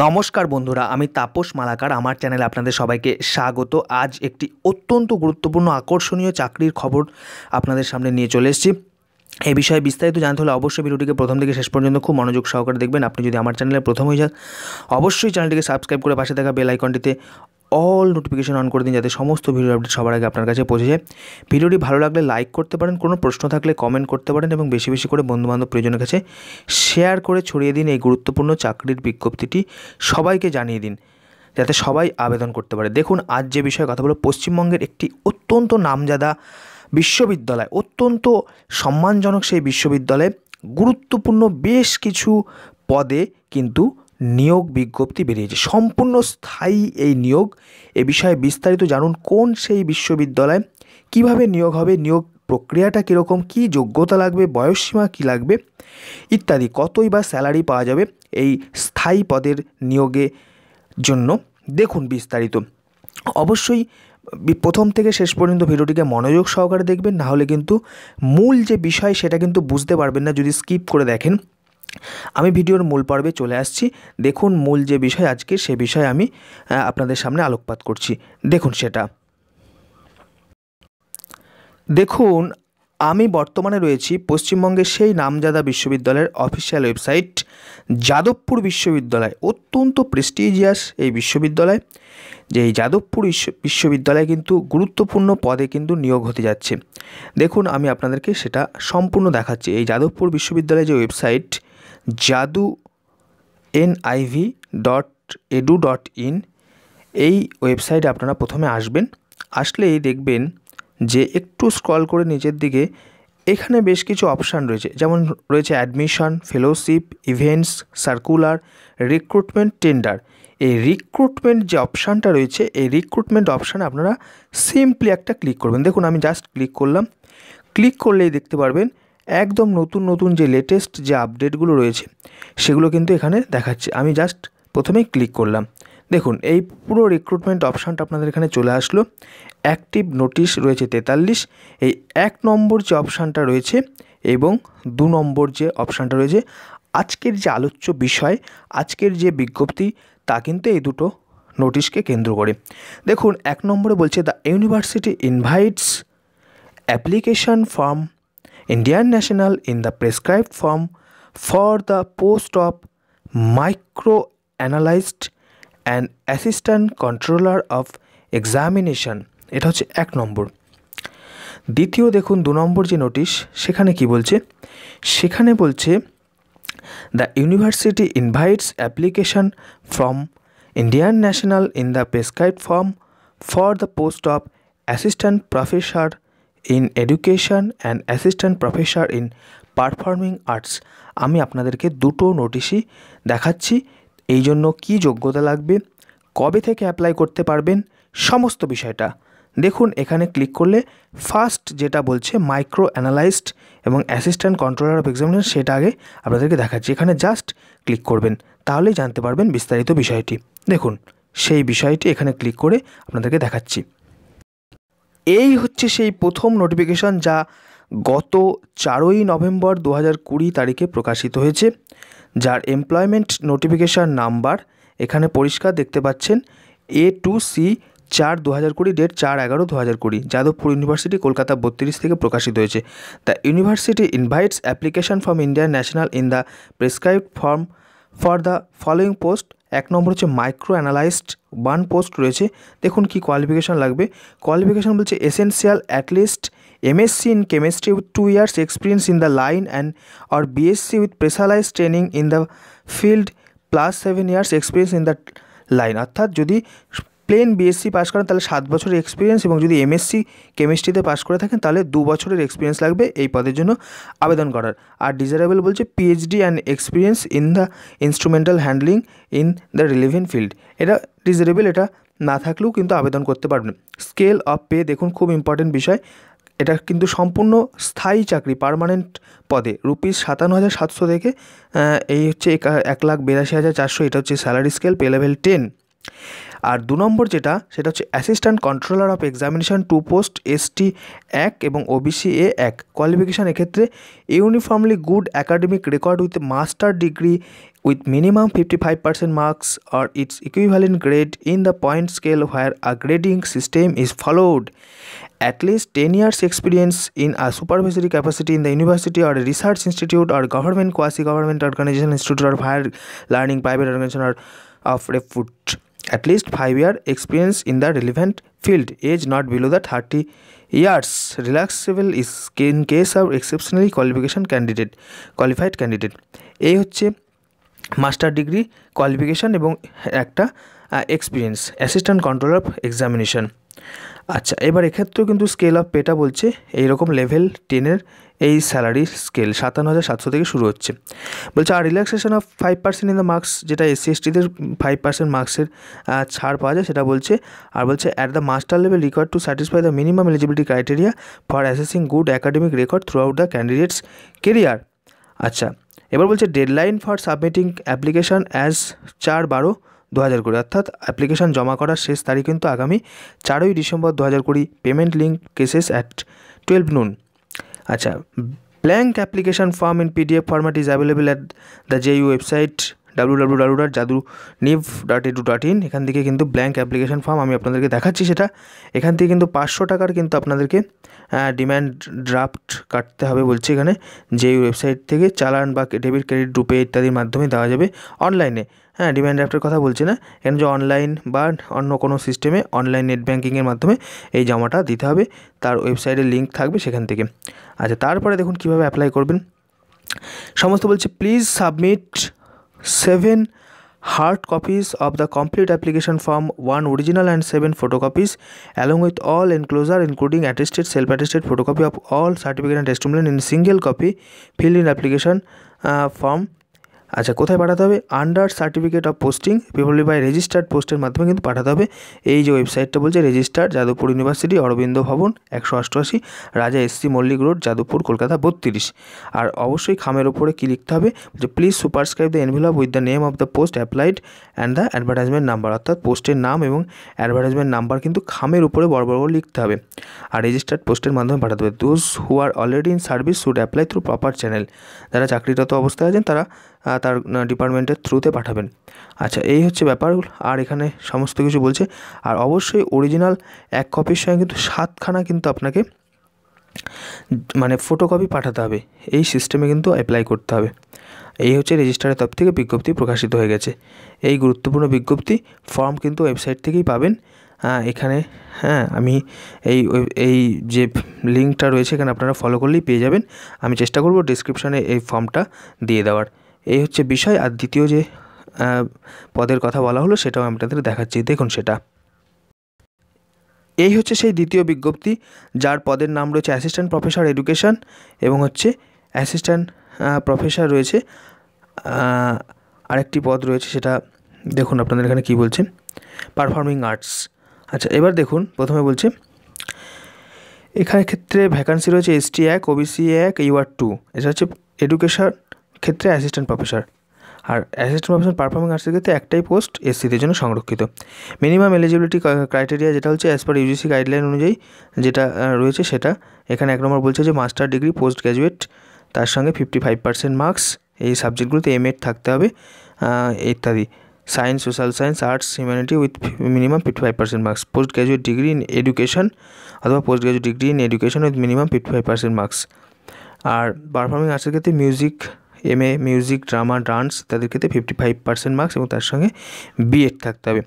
নমস্কার বন্ধুরা, আমি তাপস মালাকার। আমার চ্যানেলে আপনাদের সবাইকে স্বাগত। আজ একটি অত্যন্ত গুরুত্বপূর্ণ, আকর্ষণীয় চাকরির খবর আপনাদের সামনে নিয়ে চলে এসেছি। এ বিষয়ে বিস্তারিত জানতে হলে অবশ্যই ভিডিওটিকে প্রথম থেকে শেষ পর্যন্ত খুব মনোযোগ সহকারে দেখবেন। আপনি যদি আমার চ্যানেলে প্রথম হয়ে যান, অবশ্যই চ্যানেলটিকে সাবস্ক্রাইব করে পাশে থাকা বেল আইকনটিতে অল নোটিফিকেশন অন করে দিন যাতে সমস্ত ভিডিও আপডেট সবার আগে আপনার কাছে পৌঁছে যায়। ভিডিওটি ভালো লাগলে লাইক করতে পারেন, কোনো প্রশ্ন থাকলে কমেন্ট করতে পারেন এবং বেশি বেশি করে বন্ধুবান্ধব প্রিয়জনের কাছে শেয়ার করে ছড়িয়ে দিন এই গুরুত্বপূর্ণ চাকরির বিজ্ঞপ্তিটি সবাইকে জানিয়ে দিন, যাতে সবাই আবেদন করতে পারে। দেখুন, আজ যে বিষয়ে কথা বলো পশ্চিমবঙ্গের একটি অত্যন্ত নামজাদা বিশ্ববিদ্যালয়, অত্যন্ত সম্মানজনক সেই বিশ্ববিদ্যালয়ে গুরুত্বপূর্ণ বেশ কিছু পদে কিন্তু নিয়োগ বিজ্ঞপ্তি বেরিয়েছে। সম্পূর্ণ স্থায়ী এই নিয়োগ। এ বিষয়ে বিস্তারিত জানুন, কোন সেই বিশ্ববিদ্যালয়? কীভাবে নিয়োগ হবে? নিয়োগ প্রক্রিয়াটা কীরকম? কী যোগ্যতা লাগবে? বয়সসীমা কী লাগবে? ইত্যাদি। কতই বা স্যালারি পাওয়া যাবে এই স্থায়ী পদের নিয়োগে জন্য? দেখুন বিস্তারিত। অবশ্যই প্রথম থেকে শেষ পর্যন্ত ভিডিওটিকে মনোযোগ সহকারে দেখবেন, নাহলে কিন্তু মূল যে বিষয় সেটা কিন্তু বুঝতে পারবেন না যদি স্কিপ করে দেখেন। আমি ভিডিওর মূল পর্বে চলে আসছি। দেখুন মূল যে বিষয় আজকে, সে বিষয়ে আমি আপনাদের সামনে আলোকপাত করছি। দেখুন সেটা। দেখুন, আমি বর্তমানে রয়েছি পশ্চিমবঙ্গের সেই নামজাদা বিশ্ববিদ্যালয়ের অফিসিয়াল ওয়েবসাইট যাদবপুর বিশ্ববিদ্যালয়। অত্যন্ত প্রেস্টিজিয়াস এই বিশ্ববিদ্যালয়, যে এই যাদবপুর বিশ্ববিদ্যালয়ে কিন্তু গুরুত্বপূর্ণ পদে কিন্তু নিয়োগ হতে যাচ্ছে। দেখুন, আমি আপনাদেরকে সেটা সম্পূর্ণ দেখাচ্ছি। এই যাদবপুর বিশ্ববিদ্যালয়ের যে website jadu NIV dot edu dot in এই ওয়েবসাইটে আপনারা প্রথমে আসবেন। আসলেই দেখবেন যে একটু স্ক্রল করে নিচের দিকে এখানে বেশ কিছু অপশান রয়েছে। যেমন রয়েছে admission fellowship events circular recruitment tender এই রিক্রুটমেন্ট যে অপশানটা রয়েছে, এই রিক্রুটমেন্ট অপশানে আপনারা সিম্পলি একটা ক্লিক করবেন। দেখুন, আমি জাস্ট ক্লিক করলাম। ক্লিক করলেই দেখতে পারবেন একদম নতুন নতুন যে লেটেস্ট যে আপডেটগুলো রয়েছে, সেগুলো কিন্তু এখানে দেখাচ্ছে। আমি জাস্ট প্রথমেই ক্লিক করলাম। দেখুন, এই পুরো রিক্রুটমেন্ট অপশানটা আপনাদের এখানে চলে আসলো। অ্যাক্টিভ নোটিশ রয়েছে তেতাল্লিশ। এই এক নম্বর যে অপশানটা রয়েছে এবং দু নম্বর যে অপশানটা রয়েছে, আজকের যে আলোচ্য বিষয়, আজকের যে বিজ্ঞপ্তি, তা কিন্তু এই দুটো নোটিশকে কেন্দ্র করে। দেখুন, এক নম্বরে বলছে the university invites application form national in the prescribed form for the post of micro analysed and assistant controller of examination এটা হচ্ছে এক নম্বর। দ্বিতীয় দেখুন দু নম্বর যে নোটিশ সেখানে কি বলছে? সেখানে বলছে the university invites application from Indian national in the prescribed form for the post of assistant professor in education and assistant professor in performing arts আমি আপনাদেরকে দুটো নোটিশই দেখাচ্ছি। এই জন্য কী যোগ্যতা লাগবে? কবে থেকে অ্যাপ্লাই করতে পারবেন? সমস্ত বিষয়টা। দেখুন, এখানে ক্লিক করলে ফার্স্ট যেটা বলছে মাইক্রো অ্যানালাইজড এবং অ্যাসিস্ট্যান্ট কন্ট্রোলার অফ এক্সামিনেশন সেটা আগে আপনাদেরকে দেখাচ্ছি। এখানে জাস্ট ক্লিক করবেন, তাহলেই জানতে পারবেন বিস্তারিত বিষয়টি। দেখুন, সেই বিষয়টি এখানে ক্লিক করে আপনাদেরকে দেখাচ্ছি। এই হচ্ছে সেই প্রথম নোটিফিকেশান যা গত চারই নভেম্বর দু হাজার কুড়ি তারিখে প্রকাশিত হয়েছে। যার এমপ্লয়মেন্ট নোটিফিকেশান নাম্বার এখানে পরিষ্কার দেখতে পাচ্ছেন এ টু সি চার দু হাজার কুড়ি ডেট চার এগারো দু হাজার কুড়ি, যাদবপুর ইউনিভার্সিটি কলকাতা বত্রিশ থেকে প্রকাশিত হয়েছে। The university invites application from Indian national in the prescribed form for the following post এক নম্বর হচ্ছে মাইক্রো অ্যানালাইজড ওয়ান পোস্ট রয়েছে। দেখুন কি কোয়ালিফিকেশান লাগবে। কোয়ালিফিকেশান বলছে essential at least MSc in chemistry with two years experience in the line and or BSc with specialise training in the field plus seven years experience in the line অর্থাৎ যদি plain BSc pass করেন, তাহলে সাত বছরের experience এবং যদি MSc কেমিস্ট্রিতে pass করে থাকেন, তাহলে দু বছরের এক্সপিরিয়েন্স লাগবে এই পদের জন্য আবেদন করার। আর ডিজারেবল বলছে PhD and experience in the instrumental handling in the relevant field এটা ডিজারেবল এটা না থাকলেও কিন্তু আবেদন করতে পারবেন। স্কেল অফ পে দেখুন, খুব ইম্পর্টেন্ট বিষয়। এটা কিন্তু সম্পূর্ণ স্থায়ী চাকরি পারমানেন্ট পদে। রুপিস সাতান্ন হাজার সাতশো থেকে এই হচ্ছে এক লাখ বিরাশি হাজার চারশো, এটা হচ্ছে salary scale pay level ten আর দু নম্বর যেটা, সেটা হচ্ছে assistant controller of examination two post S T এক এবং ওবিসি এ এক। কোয়ালিফিকেশান এক্ষেত্রে uniformly good academic record with master degree with minimum fifty five percent marks or its equivalent grade in the point scale where a grading system is followed at least ten years experience in a supervisory capacity in the university or research institute or government quasi government organisation institute or higher learning private organisation or of repute at least five year experience in the relevant field age not below the thirty years relaxable in case or exceptionally qualification candidate qualified candidate এই হচ্ছে master degree qualification এবং একটা experience assistant control of examination আচ্ছা এবার এক্ষেত্রেও কিন্তু scale of পেটা বলছে, এইরকম লেভেল টেনের এই স্যালারি স্কেল সাতান্ন হাজার সাতশো থেকে শুরু হচ্ছে। বলছে, আর relaxation of five percent in the marks যেটা এসসি এসটিদের ফাইভ পার্সেন্ট মার্কসের ছাড় পাওয়া যায়, সেটা বলছে, আর বলছে at the master level required to satisfy the minimum eligibility criteria for assessing good academic record throughout the candidate's career আচ্ছা এবার বলছে deadline for submitting application as চার বারো দু হাজার কুড়ি। অর্থাৎ অ্যাপ্লিকেশান জমা করার শেষ তারিখ কিন্তু আগামী চারই ডিসেম্বর দু হাজার কুড়ি payment link ceases at twelve noon আচ্ছা blank application form in PDF format is available at the JU website W W W dot jadu niv dot edu dot in এখান থেকে কিন্তু ব্ল্যাঙ্ক অ্যাপ্লিকেশান ফর্ম আমি আপনাদেরকে দেখাচ্ছি সেটা। এখান থেকে কিন্তু পাঁচশো টাকার কিন্তু আপনাদেরকে ডিম্যান্ড ড্রাফট কাটতে হবে বলছে এখানে। যে ওয়েবসাইট থেকে চালান বা ডেবিট ক্রেডিট রুপে ইত্যাদির মাধ্যমে দেওয়া যাবে অনলাইনে হ্যাঁ ডিম্যান্ড ড্রাফটের কথা বলছি না। এখানে যে অনলাইন বা অন্য কোনো সিস্টেমে অনলাইন নেট ব্যাঙ্কিংয়ের মাধ্যমে এই জমাটা দিতে হবে। তার ওয়েবসাইটের লিঙ্ক থাকবে সেখান থেকে। আচ্ছা তারপরে দেখুন কীভাবে অ্যাপ্লাই করবেন। সমস্ত বলছে please submit 7 hard copies of the complete application form, 1 original and 7 photocopies along with all enclosure including attested self-attested photocopy of all certificate and testimonial in single copy filled in application uh, form. আচ্ছা কোথায় পাঠাতে হবে? Under certificate of posting পিপলি by registered পোস্টের মাধ্যমে কিন্তু পাঠাতে হবে। এই যে ওয়েবসাইটটা বলছে রেজিস্টার্ড যাদবপুর ইউনিভার্সিটি অরবিন্দ ভবন, একশো অষ্টআশি, Raja S C Mallick road, Jadavpur, Kolkata, বত্রিশ। আর অবশ্যই খামের ওপরে কী লিখতে হবে? যে please superscribe the envelope with the name of the post applied and the advertisement number অর্থাৎ পোস্টের নাম এবং অ্যাডভার্টাইজমেন্ট নাম্বার কিন্তু খামের উপরে বড় বড় লিখতে হবে। আর রেজিস্টার্ড পোস্টের মাধ্যমে পাঠাতে হবে। Those who are already in service should apply through proper channel যারা চাকরিরত অবস্থায় আছেন, তারা তার ডিপার্টমেন্টের থ্রুতে পাঠাবেন। আচ্ছা এই হচ্ছে ব্যাপার। আর এখানে সমস্ত কিছু বলছে। আর অবশ্যই অরিজিনাল এক কপির সঙ্গে কিন্তু সাতখানা কিন্তু আপনাকে মানে ফটোকপি পাঠাতে হবে। এই সিস্টেমে কিন্তু অ্যাপ্লাই করতে হবে। এই হচ্ছে রেজিস্টারের তরফ থেকে বিজ্ঞপ্তি প্রকাশিত হয়ে গেছে। এই গুরুত্বপূর্ণ বিজ্ঞপ্তি ফর্ম কিন্তু ওয়েবসাইট থেকেই পাবেন। এখানে হ্যাঁ আমি এই এই যে লিঙ্কটা রয়েছে এখানে আপনারা ফলো করলেই পেয়ে যাবেন। আমি চেষ্টা করব ডিসক্রিপশানে এই ফর্মটা দিয়ে দেওয়ার। এই হচ্ছে বিষয়। আর দ্বিতীয় যে পদের কথা বলা হলো সেটাও আপনাদের দেখাচ্ছি। দেখুন সেটা। এই হচ্ছে সেই দ্বিতীয় বিজ্ঞপ্তি, যার পদের নাম রয়েছে অ্যাসিস্ট্যান্ট প্রফেসর এডুকেশন এবং হচ্ছে অ্যাসিস্ট্যান্ট প্রফেসর রয়েছে আরেকটি পদ রয়েছে সেটা, দেখুন আপনাদের এখানে কী বলছে। পারফর্মিং আর্টস আচ্ছা এবার দেখুন, প্রথমে বলছে, এখানে ক্ষেত্রে ভ্যাকান্সি রয়েছে এসটি এক ওবিসি এক ইউআর টু এটা হচ্ছে এডুকেশন ক্ষেত্রে অ্যাসিস্ট্যান্ট প্রফেসর আর অ্যাসিস্ট্যান্ট প্রফেসর পারফর্মিং আর্টসের ক্ষেত্রে একটাই পোস্ট এসসিদের জন্য সংরক্ষিত। মিনিমাম এলিজিবিলিটি ক্রাইটেরিয়া যেটা হচ্ছে অ্যাজ পার ইউজিসি গাইডলাইন অনুযায়ী যেটা রয়েছে সেটা। এখানে এক নম্বর বলছে যে মাস্টার ডিগ্রি পোস্ট গ্র্যাজুয়েট তার সঙ্গে ফিফটি ফাইভ পার্সেন্ট মার্কস এই সাবজেক্টগুলোতে এম এড থাকতে হবে ইত্যাদি। Science social science arts humanity with minimum fifty five percent marks post graduate degree in education অথবা post graduate degree in education with minimum fifty five percent marks R performing আর্টসের ক্ষেত্রে music M A music drama dance তাদের ক্ষেত্রে fifty five percent marks এবং তার সঙ্গে B Ed থাকতে হবে।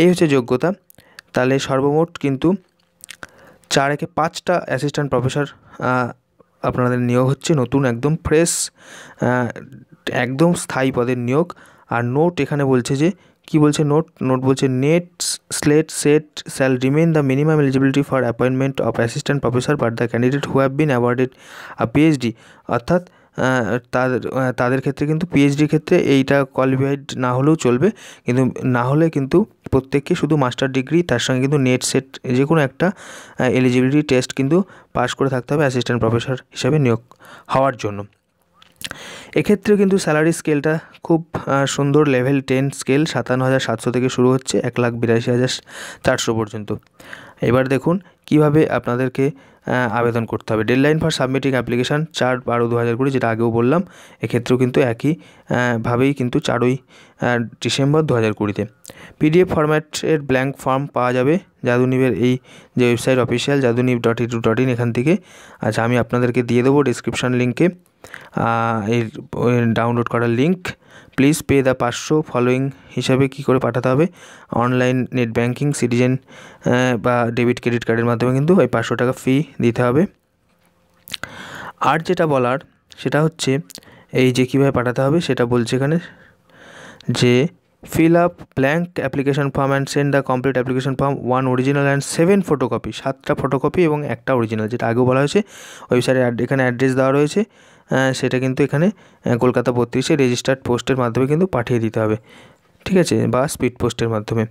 এই হচ্ছে যোগ্যতা। তাহলে সর্বমোট কিন্তু চার একে পাঁচটা অ্যাসিস্ট্যান্ট প্রফেসর আপনাদের নিয়োগ হচ্ছে। নতুন, একদম ফ্রেশ একদম স্থায়ী পদের নিয়োগ। আর নোট এখানে বলছে যে, কি বলছে নোট নোট বলছে NET SLET SET shall remain the minimum eligibility for appointment of assistant professor but the candidate who have been awarded a PhD অর্থাৎ তাদের তাদের ক্ষেত্রে কিন্তু পিএইচডির ক্ষেত্রে এইটা কোয়ালিফাইড না হলেও চলবে। কিন্তু না হলে কিন্তু প্রত্যেককে শুধু মাস্টার ডিগ্রি তার সঙ্গে কিন্তু নেট সেট যে কোনো একটা এলিজিবিলিটি টেস্ট কিন্তু পাস করে থাকতে হবে অ্যাসিস্ট্যান্ট প্রফেসর হিসাবে নিয়োগ হওয়ার জন্য। এক্ষেত্রেও কিন্তু স্যালারি স্কেলটা খুব সুন্দর লেভেল টেন স্কেল সাতান্ন হাজার সাতশো থেকে শুরু হচ্ছে, এক লাখ বিরাশি হাজার চারশো পর্যন্ত। এবার দেখুন কীভাবে আপনাদেরকে আবেদন করতে হবে। ডেডলাইন ফর সাবমিটিং অ্যাপ্লিকেশান চার বারো দু হাজার কুড়ি, যেটা আগেও বললাম, এক্ষেত্রেও কিন্তু একই ভাবেই কিন্তু চারই ডিসেম্বর দু হাজার কুড়িতে। পিডিএফ ফরম্যাটের ব্ল্যাঙ্ক ফর্ম পাওয়া যাবে জাদুনিবের এই যে website official jaduniv dot ইটু dot in এখান থেকে। আচ্ছা আমি আপনাদেরকে দিয়ে দেবো ডিসক্রিপশান লিঙ্কে এর ডাউনলোড করার লিঙ্ক প্লিজ পে দ্য পাঁচশো ফলোয়িং হিসাবে কী করে পাঠাতে হবে? অনলাইন নেট ব্যাঙ্কিং সিটিজেন বা ডেবিট ক্রেডিট কার্ডের মাধ্যমে কিন্তু ওই পাঁচশো টাকা ফি দিতে হবে। আর যেটা বলার, সেটা হচ্ছে, এই যে কীভাবে পাঠাতে হবে সেটা বলছে এখানে। যে fill up blank application form and send the complete application form one original and seven photocopy সাতটা ফটোকপি এবং একটা অরিজিনাল যেটা আগেও বলা হয়েছে। ওয়েবসাইটে এখানে অ্যাড্রেস দেওয়া রয়েছে। সেটা কিন্তু এখানে কলকাতা বত্রিশে রেজিস্টার্ড পোস্টের মাধ্যমে কিন্তু পাঠিয়ে দিতে হবে। ঠিক আছে? বা স্পিড পোস্টের মাধ্যমে।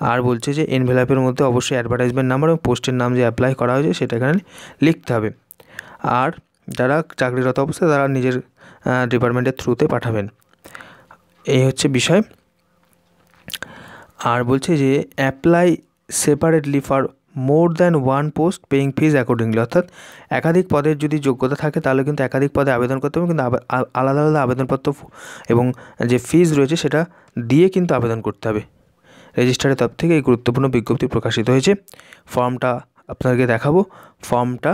আর বলছে যে এনভেলাপের মধ্যে অবশ্যই অ্যাডভার্টাইজমেন্ট নাম্বার এবং পোস্টের নাম যে অ্যাপ্লাই করা হয়েছে, সেটা এখানে লিখতে হবে। আর যারা চাকরিরত অবস্থায়, তারা নিজের ডিপার্টমেন্টের থ্রুতে পাঠাবেন। এই হচ্ছে বিষয়। আর বলছে যে apply separately for more than one post paying fees accordingly অর্থাৎ একাধিক পদের যদি যোগ্যতা থাকে, তাহলে কিন্তু একাধিক পদে আবেদন করতে হবে, কিন্তু আলাদা আলাদা আবেদনপত্র এবং যে ফিজ রয়েছে সেটা দিয়ে কিন্তু আবেদন করতে হবে। রেজিস্টারের তরফ থেকে এই গুরুত্বপূর্ণ বিজ্ঞপ্তি প্রকাশিত হয়েছে। ফর্মটা আপনাদেরকে দেখাবো। ফর্মটা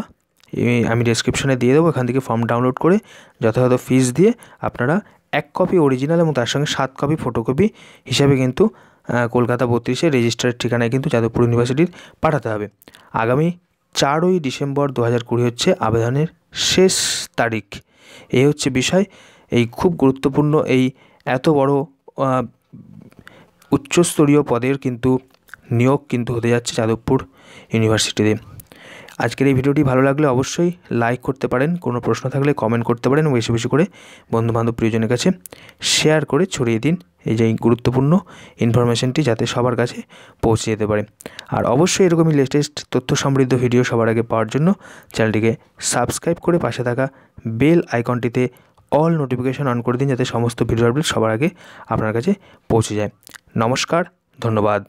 আমি ডেসক্রিপশনে দিয়ে দেবো। এখান থেকে ফর্ম ডাউনলোড করে যথাযথ ফিজ দিয়ে আপনারা এক কপি অরিজিনাল এবং তার সঙ্গে সাত কপি ফটোকপি হিসাবে কিন্তু কলকাতা বত্রিশে রেজিস্টারের ঠিকানায় কিন্তু যাদবপুর ইউনিভার্সিটির পাঠাতে হবে। আগামী চারই ডিসেম্বর দু হাজার কুড়ি হচ্ছে আবেদনের শেষ তারিখ। এই হচ্ছে বিষয়। এই খুব গুরুত্বপূর্ণ এই এত বড় উচ্চস্তরীয় পদের কিন্তু নিয়োগ কিন্তু হতে যাচ্ছে যাদবপুর ইউনিভার্সিটিতে। আজকের এই ভিডিওটি ভালো লাগলে অবশ্যই লাইক করতে পারেন, কোনো প্রশ্ন থাকলে কমেন্ট করতে পারেন বেশি বেশি করে বন্ধুবান্ধব প্রিয়জনের কাছে শেয়ার করে ছড়িয়ে দিন। এই যে গুরুত্বপূর্ণ ইনফরমেশনটি যাতে সবার কাছে পৌঁছে যেতে পারে। আর অবশ্যই এরকমই লেটেস্ট তথ্য সমৃদ্ধ ভিডিও সবার আগে পাওয়ার জন্য চ্যানেলটিকে সাবস্ক্রাইব করে পাশে থাকা বেল আইকনটিতে অল নোটিফিকেশান অন করে দিন যাতে সমস্ত ভিডিও আপডেট সবার আগে আপনার কাছে পৌঁছে যায়। নমস্কার, ধন্যবাদ।